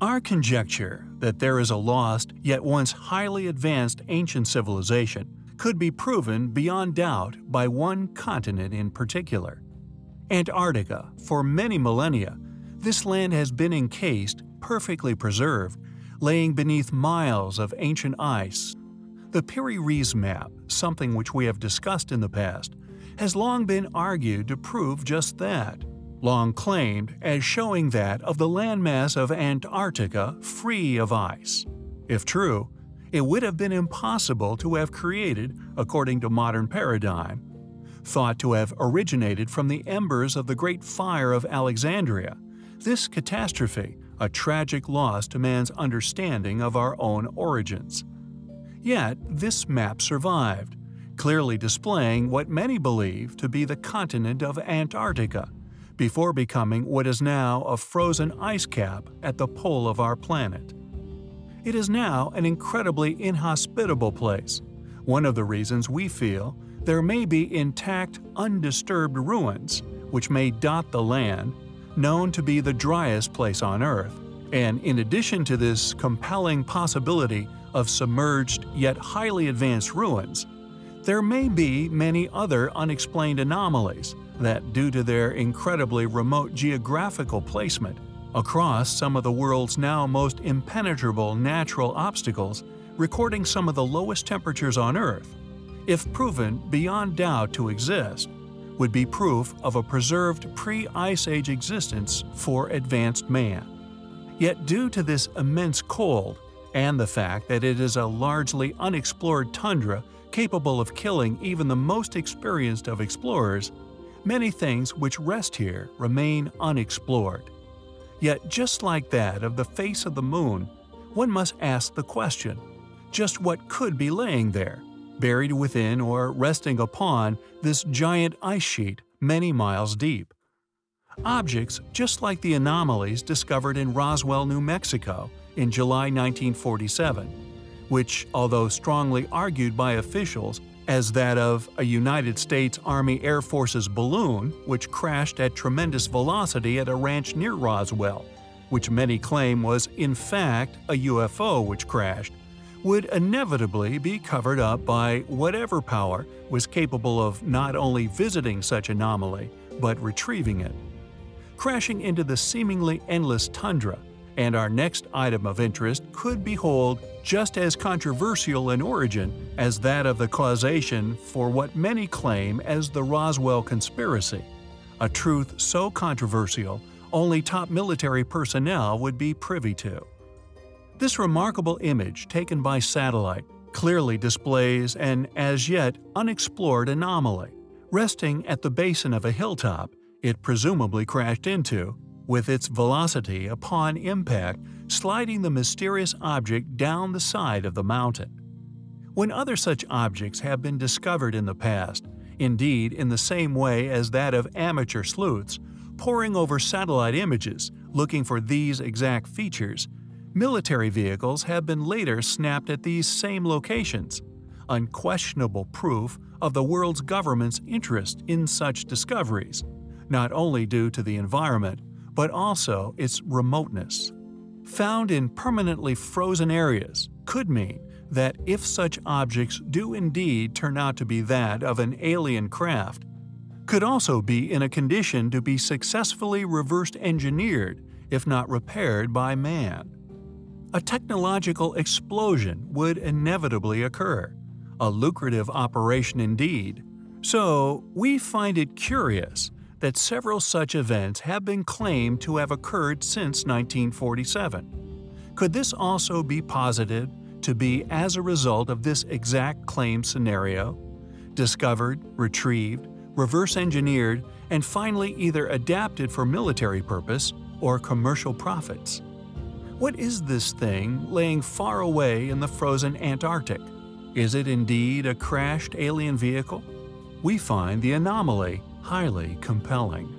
Our conjecture that there is a lost yet once highly advanced ancient civilization could be proven beyond doubt by one continent in particular. Antarctica, for many millennia, this land has been encased, perfectly preserved, laying beneath miles of ancient ice. The Piri-Reis map, something which we have discussed in the past, has long been argued to prove just that, long claimed as showing that of the landmass of Antarctica free of ice. If true, it would have been impossible to have created, according to modern paradigm, thought to have originated from the embers of the Great Fire of Alexandria. This catastrophe, a tragic loss to man's understanding of our own origins. Yet, this map survived, clearly displaying what many believe to be the continent of Antarctica, before becoming what is now a frozen ice cap at the pole of our planet. It is now an incredibly inhospitable place, one of the reasons we feel there may be intact, undisturbed ruins which may dot the land, known to be the driest place on Earth, and in addition to this compelling possibility of submerged yet highly advanced ruins, there may be many other unexplained anomalies that, due to their incredibly remote geographical placement across some of the world's now most impenetrable natural obstacles, recording some of the lowest temperatures on Earth, if proven beyond doubt to exist, would be proof of a preserved pre-Ice Age existence for advanced man. Yet due to this immense cold, and the fact that it is a largely unexplored tundra capable of killing even the most experienced of explorers, many things which rest here remain unexplored. Yet just like that of the face of the moon, one must ask the question, just what could be laying there? buried within or resting upon this giant ice sheet many miles deep. Objects just like the anomalies discovered in Roswell, New Mexico in July 1947, which, although strongly argued by officials as that of a United States Army Air Force's balloon which crashed at tremendous velocity at a ranch near Roswell, which many claim was in fact a UFO which crashed, would inevitably be covered up by whatever power was capable of not only visiting such anomaly, but retrieving it. Crashing into the seemingly endless tundra, and our next item of interest could behold just as controversial an origin as that of the causation for what many claim as the Roswell conspiracy, a truth so controversial only top military personnel would be privy to. This remarkable image taken by satellite clearly displays an as yet unexplored anomaly. Resting at the basin of a hilltop, it presumably crashed into, with its velocity upon impact sliding the mysterious object down the side of the mountain. When other such objects have been discovered in the past, indeed in the same way as that of amateur sleuths, poring over satellite images looking for these exact features, Military vehicles have been later snapped at these same locations, unquestionable proof of the world's government's interest in such discoveries, not only due to the environment, but also its remoteness. Found in permanently frozen areas could mean that if such objects do indeed turn out to be that of an alien craft, could also be in a condition to be successfully reversed engineered if not repaired by man a technological explosion would inevitably occur, a lucrative operation indeed. So, we find it curious that several such events have been claimed to have occurred since 1947. Could this also be posited to be as a result of this exact claim scenario? Discovered, retrieved, reverse engineered, and finally either adapted for military purpose or commercial profits. What is this thing laying far away in the frozen Antarctic? Is it indeed a crashed alien vehicle? We find the anomaly highly compelling.